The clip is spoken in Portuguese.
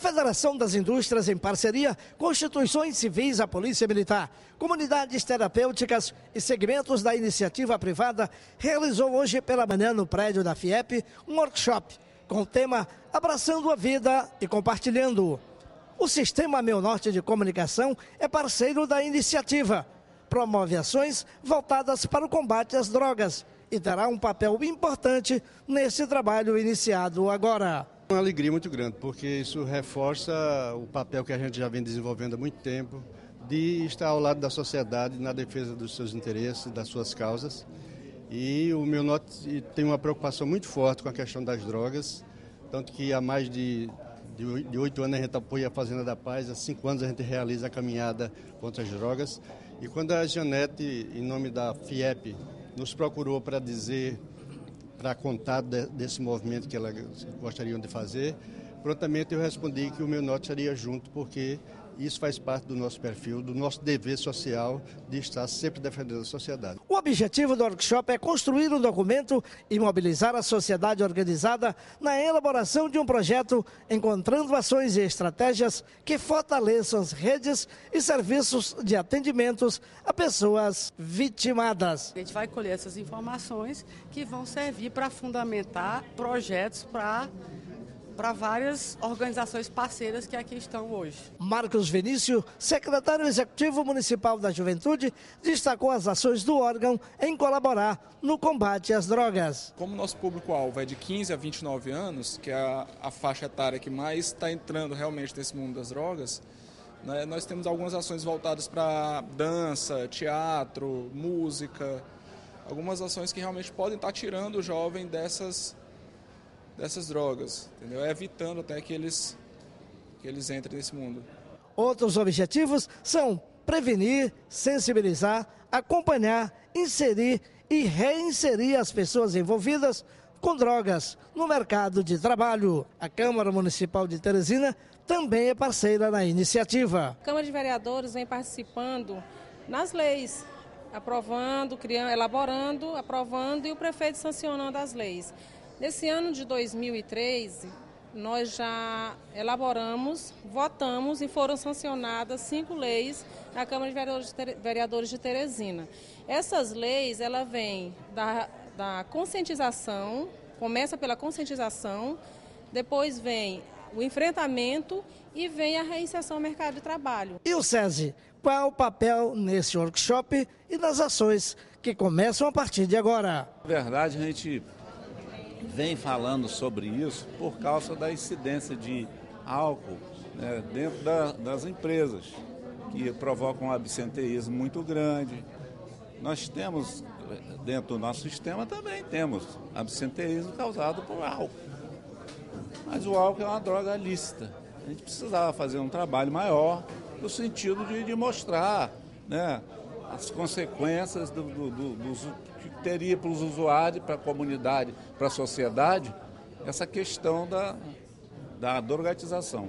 Federação das Indústrias, em parceria com instituições civis, a Polícia Militar, comunidades terapêuticas e segmentos da iniciativa privada, realizou hoje pela manhã no prédio da FIEP um workshop com o tema Abraçando a Vida e Compartilhando. O Sistema Meu Norte de Comunicação é parceiro da iniciativa. Promove ações voltadas para o combate às drogas e terá um papel importante nesse trabalho iniciado agora. Uma alegria muito grande, porque isso reforça o papel que a gente já vem desenvolvendo há muito tempo, de estar ao lado da sociedade na defesa dos seus interesses, das suas causas. E o meu norte tem uma preocupação muito forte com a questão das drogas, tanto que há mais de de oito anos a gente apoia a Fazenda da Paz, há cinco anos a gente realiza a caminhada contra as drogas. E quando a Janete, em nome da FIEP, nos procurou para dizer para contar de, desse movimento que elas gostariam de fazer. Prontamente eu respondi que o meu norte estaria junto, porque isso faz parte do nosso perfil, do nosso dever social de estar sempre defendendo a sociedade. O objetivo do workshop é construir um documento e mobilizar a sociedade organizada na elaboração de um projeto, encontrando ações e estratégias que fortaleçam as redes e serviços de atendimentos a pessoas vitimadas. A gente vai colher essas informações que vão servir para fundamentar projetos para para várias organizações parceiras que aqui estão hoje. Marcos Vinícius, secretário executivo municipal da Juventude, destacou as ações do órgão em colaborar no combate às drogas. Como nosso público-alvo é de 15 a 29 anos, que é a, a faixa etária que mais está entrando realmente nesse mundo das drogas, né, nós temos algumas ações voltadas para dança, teatro, música, algumas ações que realmente podem estar tirando o jovem dessas dessas drogas, entendeu? evitando até que eles, que eles entrem nesse mundo. Outros objetivos são prevenir, sensibilizar, acompanhar, inserir e reinserir as pessoas envolvidas com drogas no mercado de trabalho. A Câmara Municipal de Teresina também é parceira na iniciativa. A Câmara de Vereadores vem participando nas leis, aprovando, criando, elaborando, aprovando e o prefeito sancionando as leis. Nesse ano de 2013, nós já elaboramos, votamos e foram sancionadas cinco leis na Câmara de Vereadores de Teresina. Essas leis, ela vem da, da conscientização, começa pela conscientização, depois vem o enfrentamento e vem a reinserção ao mercado de trabalho. E o SESI, qual o papel nesse workshop e nas ações que começam a partir de agora? Na verdade, a gente vem falando sobre isso por causa da incidência de álcool né, dentro da, das empresas, que provocam um absenteísmo muito grande. Nós temos, dentro do nosso sistema também temos absenteísmo causado por álcool. Mas o álcool é uma droga lícita. A gente precisava fazer um trabalho maior no sentido de, de mostrar né, as consequências do, do, do, que teria para os usuários, para a comunidade, para a sociedade, essa questão da, da drogatização.